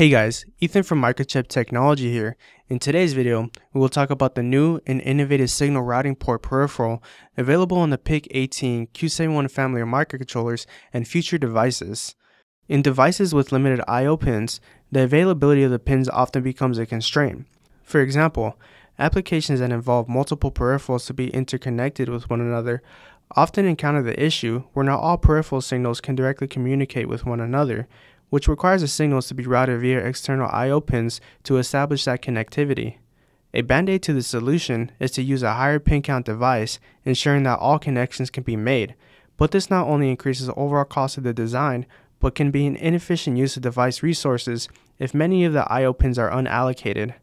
Hey guys, Ethan from Microchip Technology here. In today's video, we will talk about the new and innovative signal routing port peripheral available on the PIC18 Q71 family of microcontrollers and future devices. In devices with limited I.O. pins, the availability of the pins often becomes a constraint. For example, applications that involve multiple peripherals to be interconnected with one another often encounter the issue where not all peripheral signals can directly communicate with one another, which requires the signals to be routed via external I.O. pins to establish that connectivity. A band-aid to the solution is to use a higher pin count device, ensuring that all connections can be made, but this not only increases the overall cost of the design, but can be an inefficient use of device resources if many of the I.O. pins are unallocated.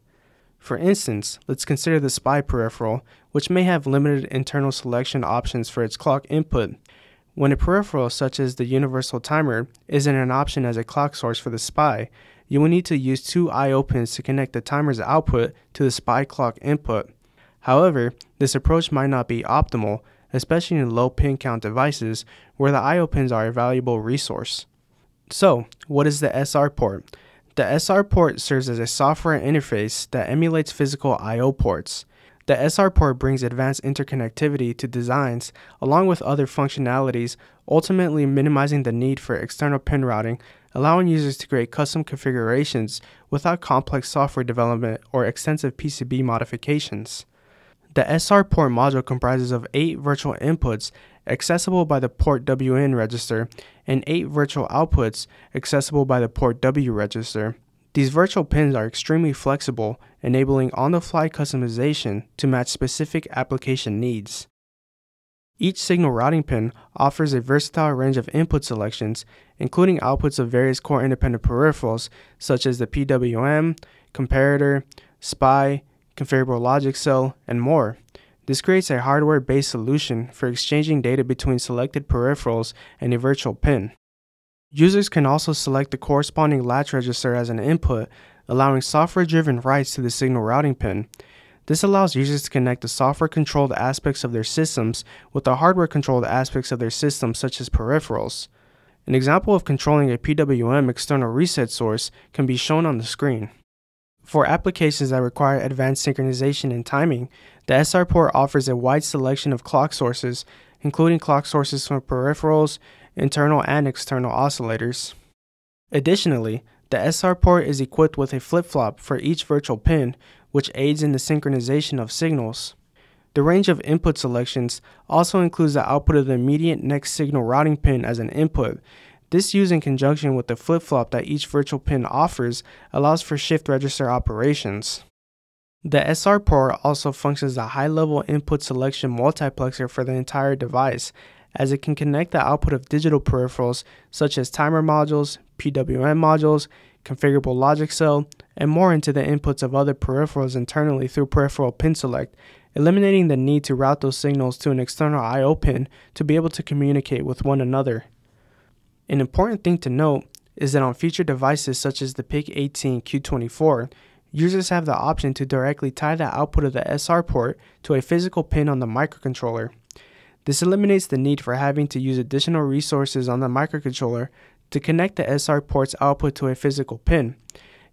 For instance, let's consider the SPI peripheral, which may have limited internal selection options for its clock input, when a peripheral such as the universal timer isn't an option as a clock source for the SPI, you will need to use two I.O. pins to connect the timer's output to the SPI clock input. However, this approach might not be optimal, especially in low pin count devices where the I.O. pins are a valuable resource. So, what is the SR port? The SR port serves as a software interface that emulates physical I.O. ports. The SR port brings advanced interconnectivity to designs along with other functionalities, ultimately minimizing the need for external pin routing, allowing users to create custom configurations without complex software development or extensive PCB modifications. The SR port module comprises of 8 virtual inputs accessible by the port WN register and 8 virtual outputs accessible by the port W register. These virtual pins are extremely flexible, enabling on-the-fly customization to match specific application needs. Each signal routing pin offers a versatile range of input selections, including outputs of various core independent peripherals such as the PWM, comparator, SPI, configurable logic cell, and more. This creates a hardware-based solution for exchanging data between selected peripherals and a virtual pin. Users can also select the corresponding latch register as an input, allowing software-driven writes to the signal routing pin. This allows users to connect the software-controlled aspects of their systems with the hardware-controlled aspects of their systems such as peripherals. An example of controlling a PWM external reset source can be shown on the screen. For applications that require advanced synchronization and timing, the SR port offers a wide selection of clock sources, including clock sources from peripherals, internal and external oscillators. Additionally, the SR port is equipped with a flip-flop for each virtual pin, which aids in the synchronization of signals. The range of input selections also includes the output of the immediate next signal routing pin as an input. This used in conjunction with the flip-flop that each virtual pin offers allows for shift register operations. The SR port also functions as a high-level input selection multiplexer for the entire device, as it can connect the output of digital peripherals such as timer modules, PWM modules, configurable logic cell, and more into the inputs of other peripherals internally through peripheral pin select, eliminating the need to route those signals to an external I.O. pin to be able to communicate with one another. An important thing to note is that on future devices such as the PIC18 Q24, users have the option to directly tie the output of the SR port to a physical pin on the microcontroller. This eliminates the need for having to use additional resources on the microcontroller to connect the SR port's output to a physical pin.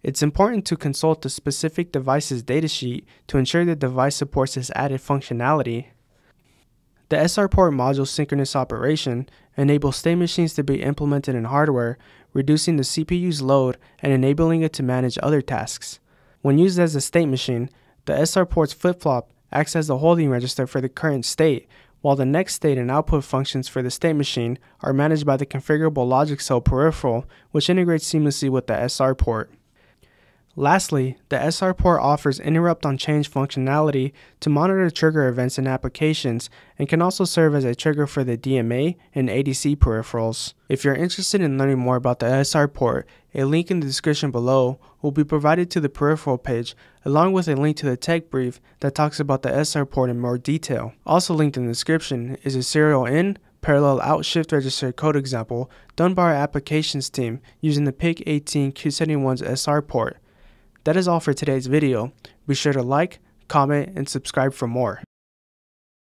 It's important to consult the specific device's datasheet to ensure the device supports this added functionality. The SR port module synchronous operation enables state machines to be implemented in hardware, reducing the CPU's load and enabling it to manage other tasks. When used as a state machine, the SR port's flip-flop acts as the holding register for the current state, while the next state and output functions for the state machine are managed by the configurable logic cell peripheral, which integrates seamlessly with the SR port. Lastly, the SR port offers interrupt on change functionality to monitor trigger events in applications and can also serve as a trigger for the DMA and ADC peripherals. If you're interested in learning more about the SR port, a link in the description below will be provided to the peripheral page along with a link to the tech brief that talks about the SR port in more detail. Also linked in the description is a serial in, parallel out shift register code example done by our applications team using the PIC18 Q71's SR port. That is all for today's video. Be sure to like, comment, and subscribe for more.